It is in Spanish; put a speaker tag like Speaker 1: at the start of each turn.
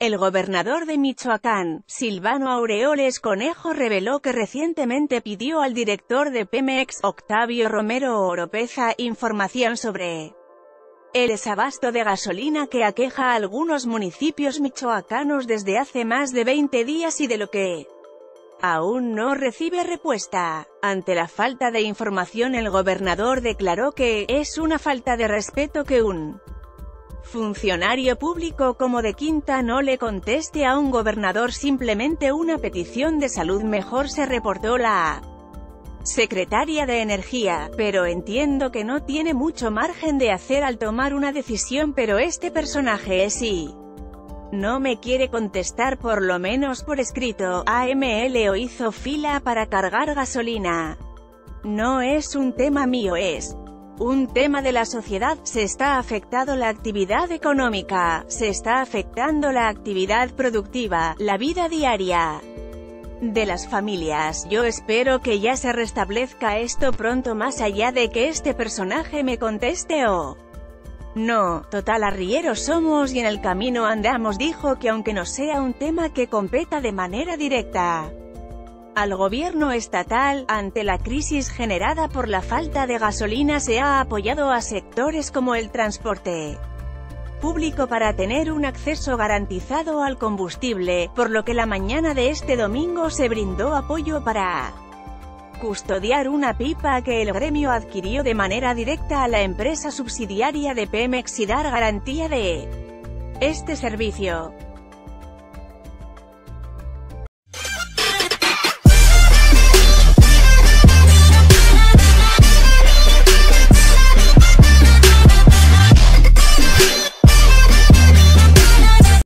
Speaker 1: El gobernador de Michoacán, Silvano Aureoles Conejo reveló que recientemente pidió al director de Pemex, Octavio Romero Oropeza, información sobre el desabasto de gasolina que aqueja a algunos municipios michoacanos desde hace más de 20 días y de lo que aún no recibe respuesta. Ante la falta de información el gobernador declaró que es una falta de respeto que un funcionario público como de Quinta no le conteste a un gobernador simplemente una petición de salud mejor se reportó la secretaria de Energía, pero entiendo que no tiene mucho margen de hacer al tomar una decisión pero este personaje es y no me quiere contestar por lo menos por escrito, AML o hizo fila para cargar gasolina. No es un tema mío es un tema de la sociedad, se está afectando la actividad económica, se está afectando la actividad productiva, la vida diaria de las familias. Yo espero que ya se restablezca esto pronto más allá de que este personaje me conteste o... No, total arrieros somos y en el camino andamos dijo que aunque no sea un tema que competa de manera directa al gobierno estatal, ante la crisis generada por la falta de gasolina se ha apoyado a sectores como el transporte público para tener un acceso garantizado al combustible, por lo que la mañana de este domingo se brindó apoyo para custodiar una pipa que el gremio adquirió de manera directa a la empresa subsidiaria de Pemex y dar garantía de este servicio.